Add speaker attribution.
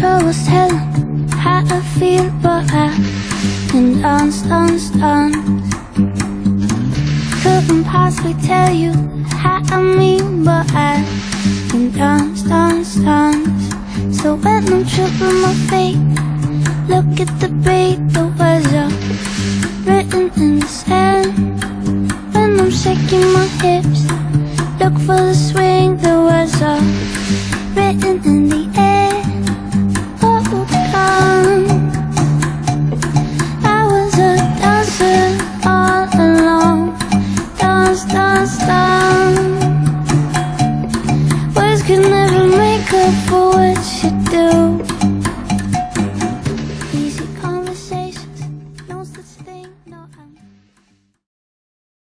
Speaker 1: how I feel, but I can dance, dance, dance. Couldn't possibly tell you how I mean, but I can dance, dance, dance. So when I'm tripping my feet, look at the beat, the words are written in the sand. When I'm shaking my hips, look for the swing, Up for what you do.